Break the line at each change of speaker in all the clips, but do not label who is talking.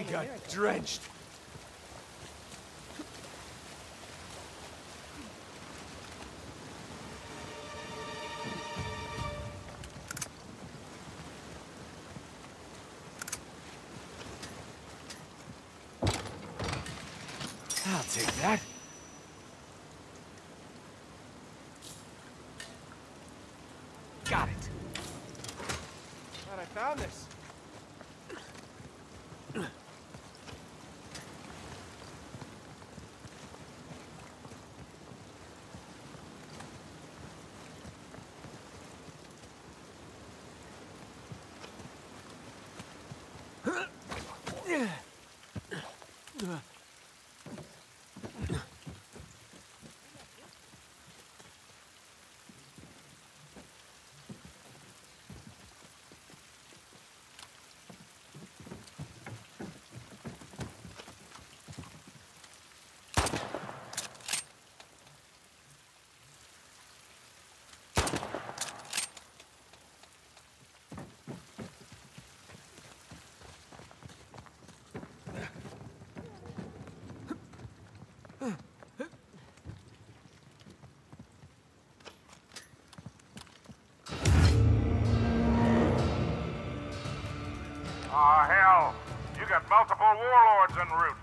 Diddy got drenched. I'll take that. Got it. Glad I found this.
En route.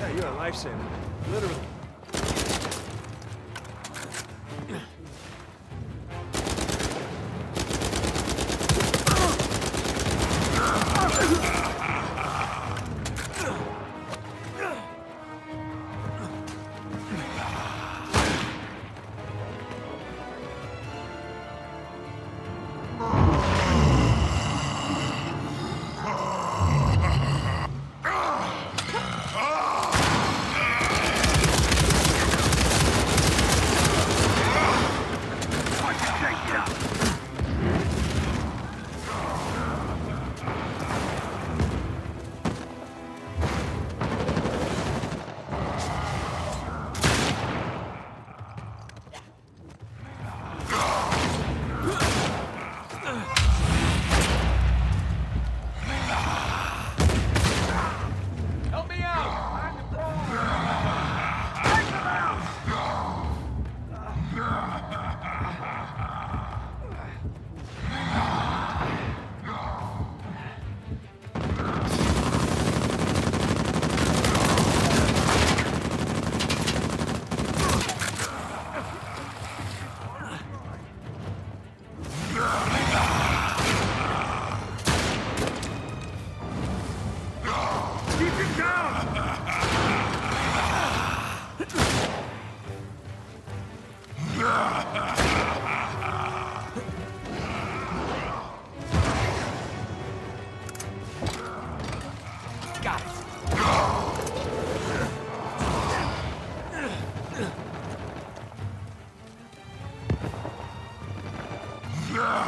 Yeah, you're a lifesaver. Literally.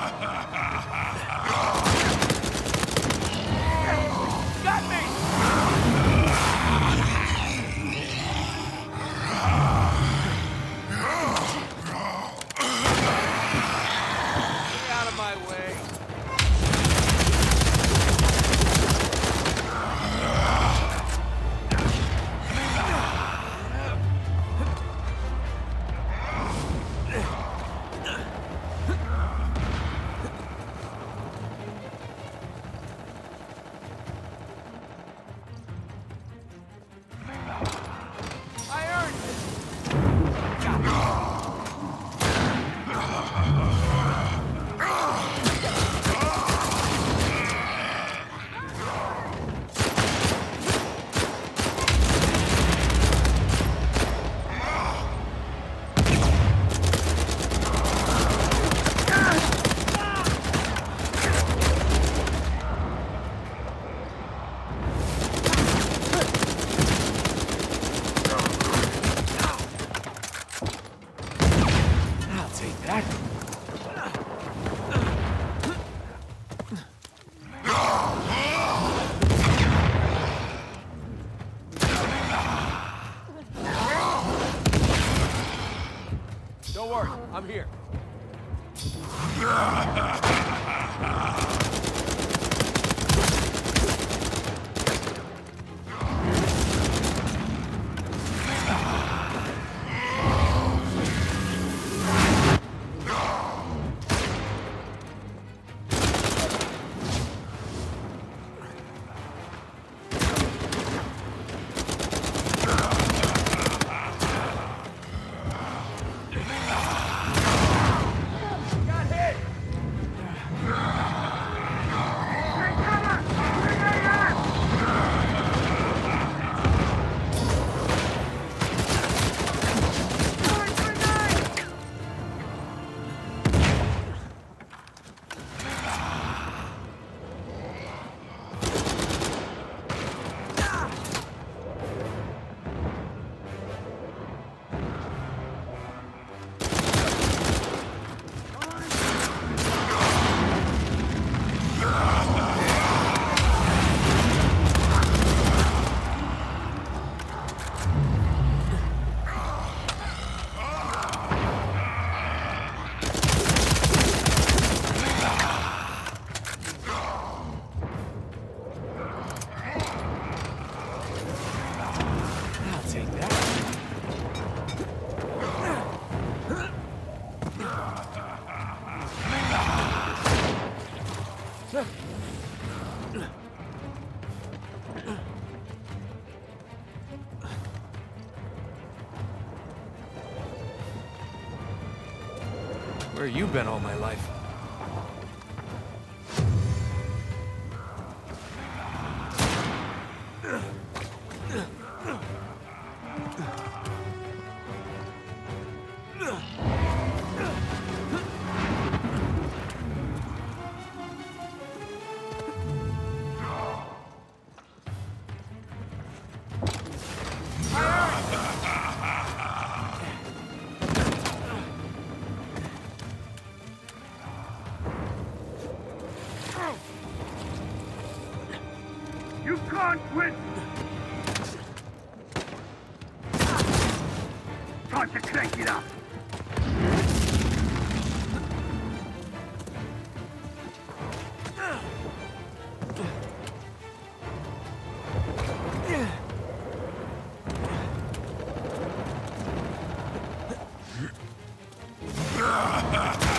ha ha ha! Don't worry, I'm here.
Where you been all my life? yourself!
You can't win! Time to crank it up! Ha ha ha!